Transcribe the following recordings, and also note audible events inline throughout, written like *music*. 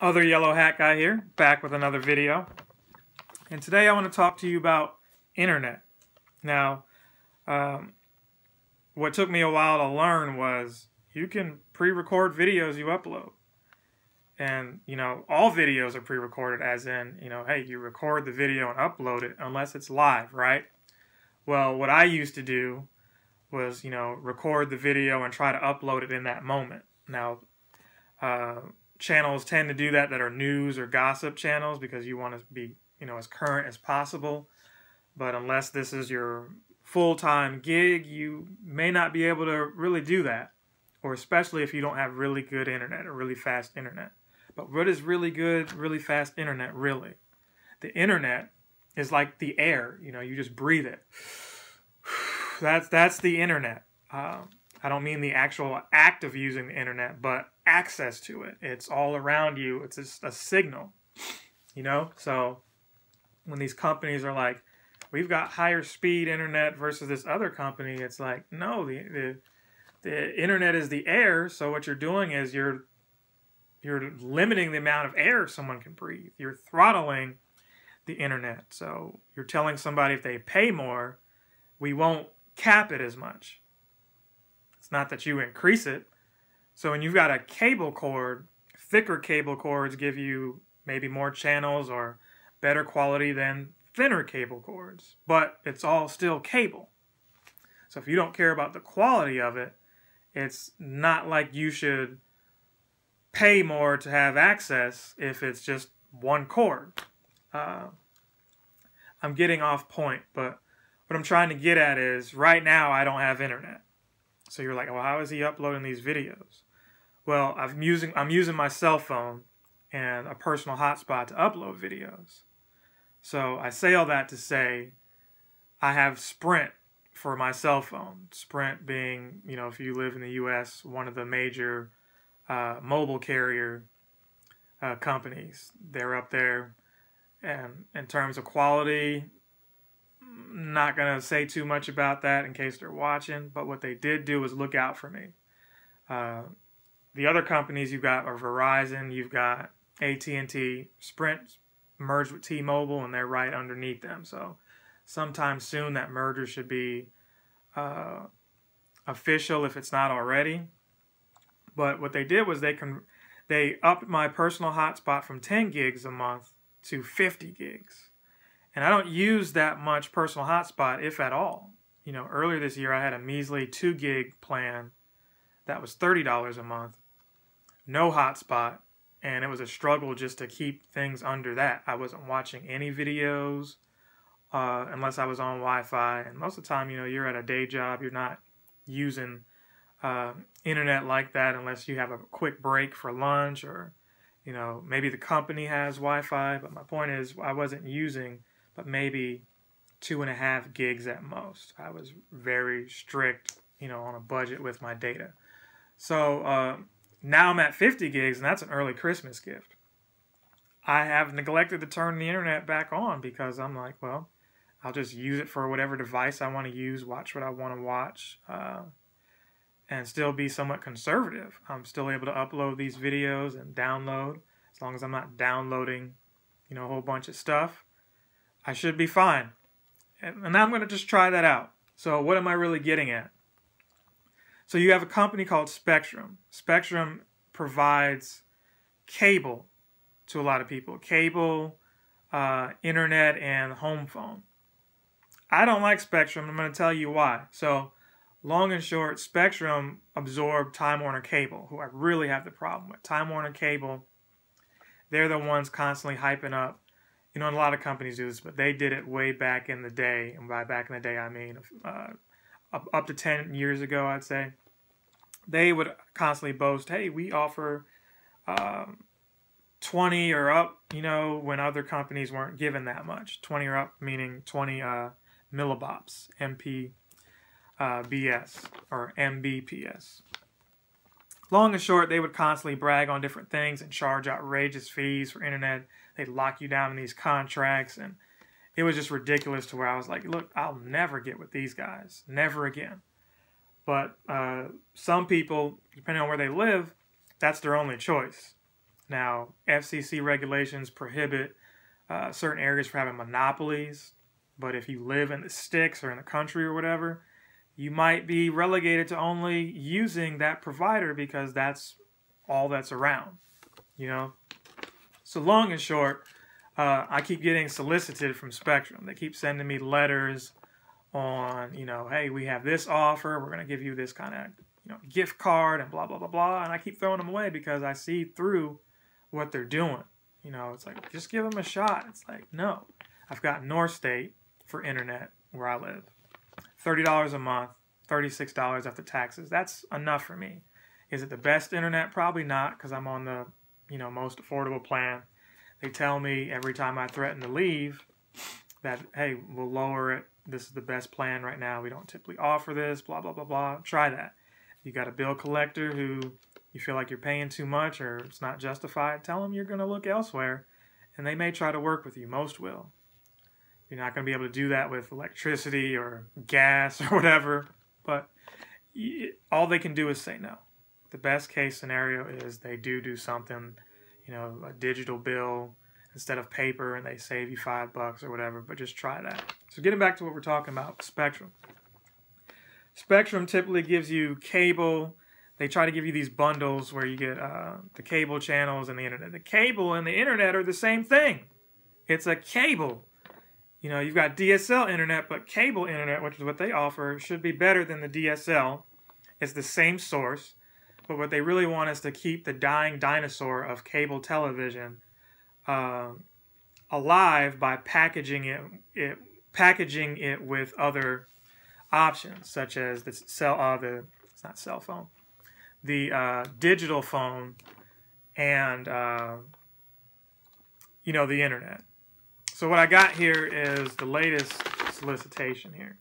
other yellow hat guy here, back with another video. And today I want to talk to you about internet. Now, um, what took me a while to learn was you can pre-record videos you upload. And, you know, all videos are pre-recorded as in, you know, hey, you record the video and upload it unless it's live, right? Well, what I used to do was, you know, record the video and try to upload it in that moment. Now, uh, channels tend to do that that are news or gossip channels because you want to be, you know, as current as possible. But unless this is your full-time gig, you may not be able to really do that. Or especially if you don't have really good internet or really fast internet. But what is really good, really fast internet really? The internet is like the air, you know, you just breathe it. *sighs* That's that's the internet. Um, I don't mean the actual act of using the internet, but access to it. It's all around you. It's just a signal, you know? So when these companies are like, we've got higher speed internet versus this other company, it's like, no, the, the, the internet is the air. So what you're doing is you're, you're limiting the amount of air someone can breathe. You're throttling the internet. So you're telling somebody if they pay more, we won't cap it as much. It's not that you increase it, so when you've got a cable cord, thicker cable cords give you maybe more channels or better quality than thinner cable cords, but it's all still cable. So if you don't care about the quality of it, it's not like you should pay more to have access if it's just one cord. Uh, I'm getting off point, but what I'm trying to get at is right now I don't have internet. So you're like, well, how is he uploading these videos? Well, I'm using I'm using my cell phone and a personal hotspot to upload videos. So I say all that to say I have Sprint for my cell phone. Sprint being, you know, if you live in the U.S., one of the major uh, mobile carrier uh, companies. They're up there, and in terms of quality, not gonna say too much about that in case they're watching. But what they did do was look out for me. Uh, the other companies you've got are Verizon, you've got AT&T, Sprint merged with T-Mobile, and they're right underneath them. So sometime soon that merger should be uh, official if it's not already. But what they did was they can they upped my personal hotspot from 10 gigs a month to 50 gigs. And I don't use that much personal hotspot, if at all. You know, earlier this year I had a measly 2 gig plan that was $30 a month, no hotspot, and it was a struggle just to keep things under that. I wasn't watching any videos uh, unless I was on Wi-Fi, and most of the time, you know, you're at a day job, you're not using uh, internet like that unless you have a quick break for lunch or, you know, maybe the company has Wi-Fi. But my point is, I wasn't using, but maybe two and a half gigs at most. I was very strict, you know, on a budget with my data. So uh, now I'm at 50 gigs, and that's an early Christmas gift. I have neglected to turn the internet back on because I'm like, well, I'll just use it for whatever device I want to use, watch what I want to watch, uh, and still be somewhat conservative. I'm still able to upload these videos and download as long as I'm not downloading, you know, a whole bunch of stuff. I should be fine. And, and I'm going to just try that out. So, what am I really getting at? So you have a company called Spectrum. Spectrum provides cable to a lot of people, cable, uh, internet, and home phone. I don't like Spectrum. I'm going to tell you why. So, long and short, Spectrum absorbed Time Warner Cable, who I really have the problem with. Time Warner Cable, they're the ones constantly hyping up. You know, a lot of companies do this, but they did it way back in the day. And by back in the day, I mean uh, up, up to 10 years ago, I'd say, they would constantly boast, hey, we offer um, 20 or up, you know, when other companies weren't given that much. 20 or up meaning 20 uh, millibops, MP uh, or MBPS. Long and short, they would constantly brag on different things and charge outrageous fees for internet. They'd lock you down in these contracts and it was just ridiculous to where I was like, look, I'll never get with these guys. Never again. But uh, some people, depending on where they live, that's their only choice. Now, FCC regulations prohibit uh, certain areas for having monopolies, but if you live in the sticks or in the country or whatever, you might be relegated to only using that provider because that's all that's around, you know? So, long and short, uh, I keep getting solicited from Spectrum. They keep sending me letters on, you know, hey, we have this offer. We're going to give you this kind of, you know, gift card and blah, blah, blah, blah. And I keep throwing them away because I see through what they're doing. You know, it's like, just give them a shot. It's like, no. I've got North State for internet where I live. $30 a month, $36 after taxes. That's enough for me. Is it the best internet? Probably not because I'm on the, you know, most affordable plan. They tell me every time I threaten to leave that, hey, we'll lower it. This is the best plan right now. We don't typically offer this, blah, blah, blah, blah. Try that. You got a bill collector who you feel like you're paying too much or it's not justified, tell them you're going to look elsewhere and they may try to work with you. Most will. You're not going to be able to do that with electricity or gas *laughs* or whatever, but all they can do is say no. The best case scenario is they do do something, you know, a digital bill instead of paper and they save you five bucks or whatever, but just try that. So getting back to what we're talking about, Spectrum. Spectrum typically gives you cable. They try to give you these bundles where you get uh, the cable channels and the internet. The cable and the internet are the same thing. It's a cable. You know, you've got DSL internet, but cable internet, which is what they offer, should be better than the DSL. It's the same source, but what they really want is to keep the dying dinosaur of cable television uh, alive by packaging it, it packaging it with other options, such as the cell, uh, the it's not cell phone, the uh, digital phone, and uh, you know the internet. So what I got here is the latest solicitation here.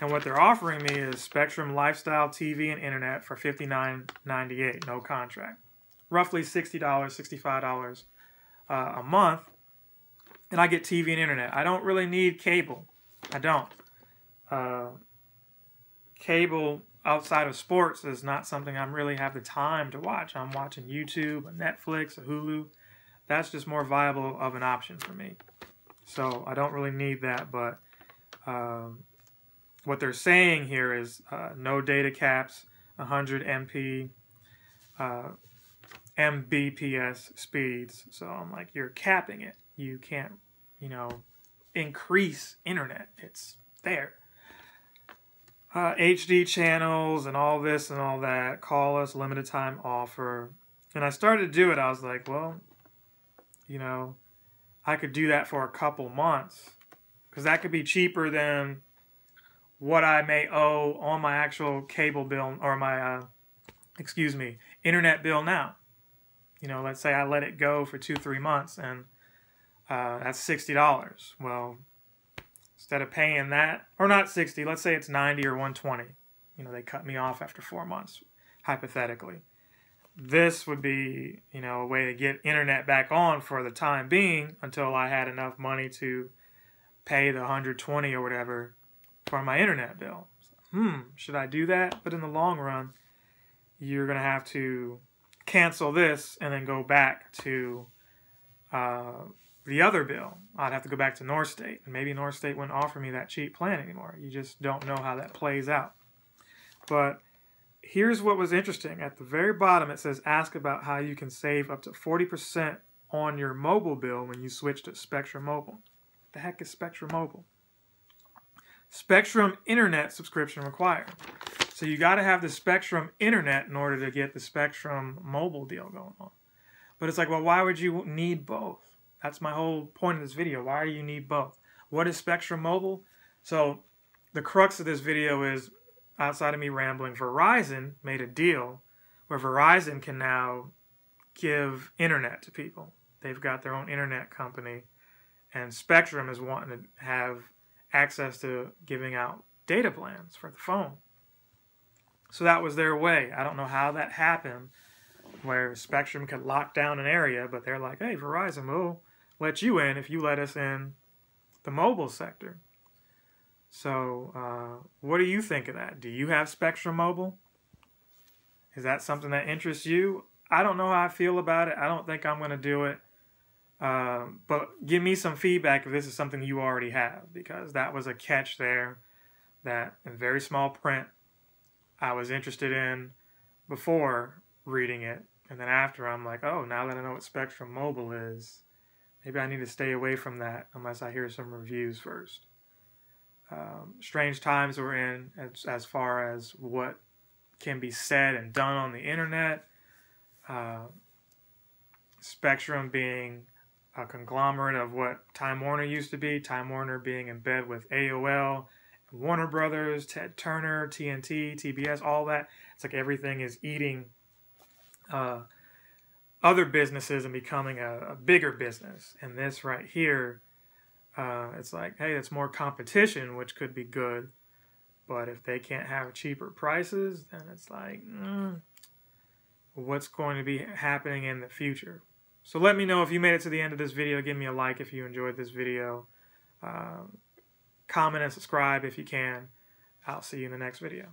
And what they're offering me is Spectrum Lifestyle TV and Internet for $59.98, no contract. Roughly $60, $65 uh, a month. And I get TV and Internet. I don't really need cable. I don't. Uh, cable outside of sports is not something I really have the time to watch. I'm watching YouTube, Netflix, Hulu that's just more viable of an option for me. So I don't really need that, but um, what they're saying here is uh, no data caps, 100 MP, uh, Mbps speeds. So I'm like, you're capping it. You can't, you know, increase internet. It's there. Uh, HD channels and all this and all that. Call us, limited time offer. And I started to do it. I was like, well, you know, I could do that for a couple months because that could be cheaper than what I may owe on my actual cable bill or my, uh, excuse me, internet bill now. You know, let's say I let it go for two, three months and uh, that's $60. Well, instead of paying that, or not 60, let's say it's 90 or 120. You know, they cut me off after four months, hypothetically this would be, you know, a way to get internet back on for the time being until I had enough money to pay the 120 or whatever for my internet bill. hmm, should I do that? But in the long run, you're going to have to cancel this and then go back to uh, the other bill. I'd have to go back to North State, and maybe North State wouldn't offer me that cheap plan anymore. You just don't know how that plays out. But here's what was interesting. At the very bottom, it says ask about how you can save up to 40% on your mobile bill when you switch to Spectrum Mobile. What the heck is Spectrum Mobile? Spectrum Internet subscription required. So you got to have the Spectrum Internet in order to get the Spectrum Mobile deal going on. But it's like, well, why would you need both? That's my whole point of this video. Why do you need both? What is Spectrum Mobile? So the crux of this video is outside of me rambling, Verizon made a deal where Verizon can now give internet to people. They've got their own internet company, and Spectrum is wanting to have access to giving out data plans for the phone. So that was their way. I don't know how that happened, where Spectrum could lock down an area, but they're like, hey, Verizon, we'll let you in if you let us in the mobile sector. So, uh, what do you think of that? Do you have Spectrum Mobile? Is that something that interests you? I don't know how I feel about it. I don't think I'm going to do it. Um, but give me some feedback if this is something you already have, because that was a catch there that in very small print I was interested in before reading it. And then after, I'm like, oh, now that I know what Spectrum Mobile is, maybe I need to stay away from that unless I hear some reviews first. Um, strange times we're in as, as far as what can be said and done on the internet. Uh, Spectrum being a conglomerate of what Time Warner used to be, Time Warner being in bed with AOL, Warner Brothers, Ted Turner, TNT, TBS, all that. It's like everything is eating uh, other businesses and becoming a, a, bigger business. And this right here, uh, it's like, hey, it's more competition, which could be good. But if they can't have cheaper prices, then it's like, mm, what's going to be happening in the future? So let me know if you made it to the end of this video. Give me a like if you enjoyed this video. Uh, comment and subscribe if you can. I'll see you in the next video.